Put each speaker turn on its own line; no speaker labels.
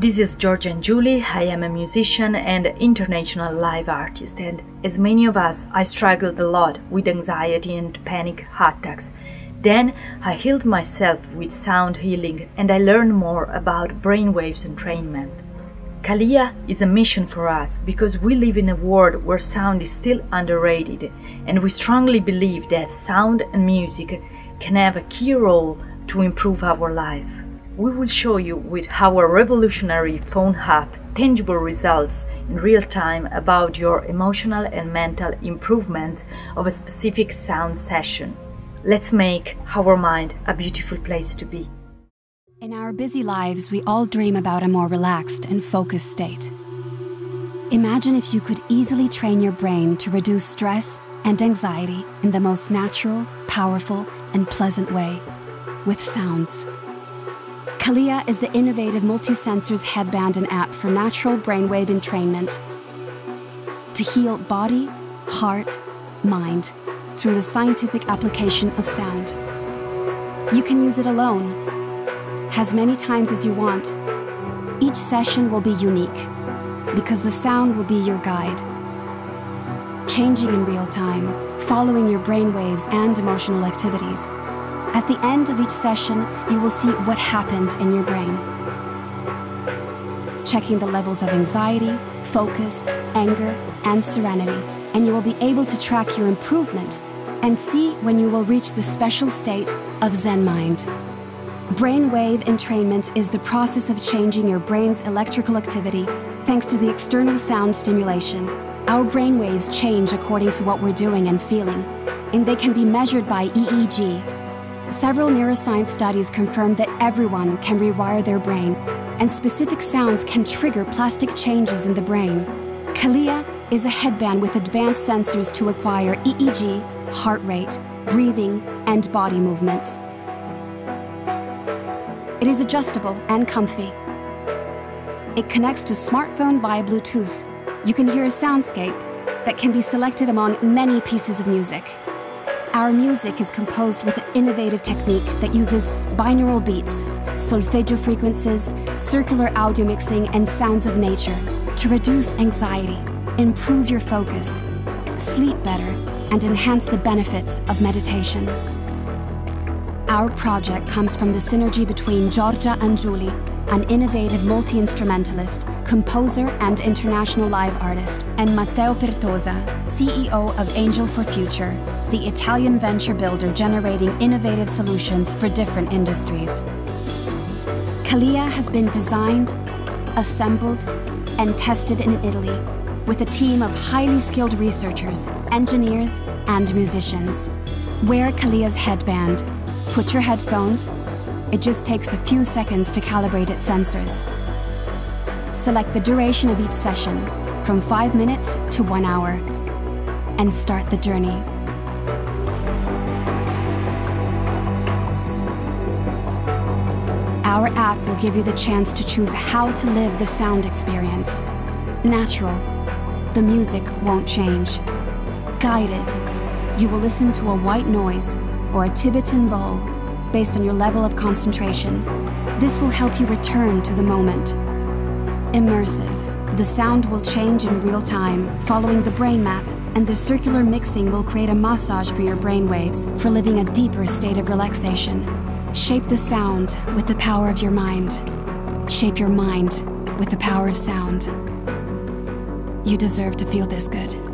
This is Giorgia Angiuli. I am a musician and international live artist, and as many of us, I struggled a lot with anxiety and panic attacks. Then I healed myself with sound healing and I learned more about brainwaves entrainment. Kalya is a mission for us because we live in a world where sound is still underrated, and we strongly believe that sound and music can have a key role to improve our life. We will show you with our revolutionary phone app tangible results in real time about your emotional and mental improvements of a specific sound session. Let's make our mind a beautiful place to be.
In our busy lives, we all dream about a more relaxed and focused state. Imagine if you could easily train your brain to reduce stress and anxiety in the most natural, powerful, and pleasant way with sounds. Kalya is the innovative multi-sensors headband and app for natural brainwave entrainment to heal body, heart, mind through the scientific application of sound. You can use it alone, as many times as you want. Each session will be unique because the sound will be your guide. Changing in real time, following your brainwaves and emotional activities. At the end of each session, you will see what happened in your brain. Checking the levels of anxiety, focus, anger, and serenity, and you will be able to track your improvement and see when you will reach the special state of Zen mind. Brainwave entrainment is the process of changing your brain's electrical activity thanks to the external sound stimulation. Our brainwaves change according to what we're doing and feeling, and they can be measured by EEG, Several neuroscience studies confirm that everyone can rewire their brain, and specific sounds can trigger plastic changes in the brain. Kalya is a headband with advanced sensors to acquire EEG, heart rate, breathing, and body movements. It is adjustable and comfy. It connects to smartphone via Bluetooth. You can hear a soundscape that can be selected among many pieces of music. Our music is composed with an innovative technique that uses binaural beats, solfeggio frequencies, circular audio mixing, and sounds of nature to reduce anxiety, improve your focus, sleep better, and enhance the benefits of meditation. Our project comes from the synergy between Giorgia Angiuli an innovative multi-instrumentalist, composer and international live artist, and Matteo Pertosa, CEO of Angel for Future, the Italian venture builder generating innovative solutions for different industries. Kalya has been designed, assembled, and tested in Italy with a team of highly skilled researchers, engineers, and musicians. Wear Kalya's headband, put your headphones, it just takes a few seconds to calibrate its sensors. Select the duration of each session, from 5 minutes to 1 hour, and start the journey. Our app will give you the chance to choose how to live the sound experience. Natural. The music won't change. Guided. You will listen to a white noise or a Tibetan bowl based on your level of concentration. This will help you return to the moment. Immersive. The sound will change in real time, following the brain map, and the circular mixing will create a massage for your brain waves for living a deeper state of relaxation. Shape the sound with the power of your mind. Shape your mind with the power of sound. You deserve to feel this good.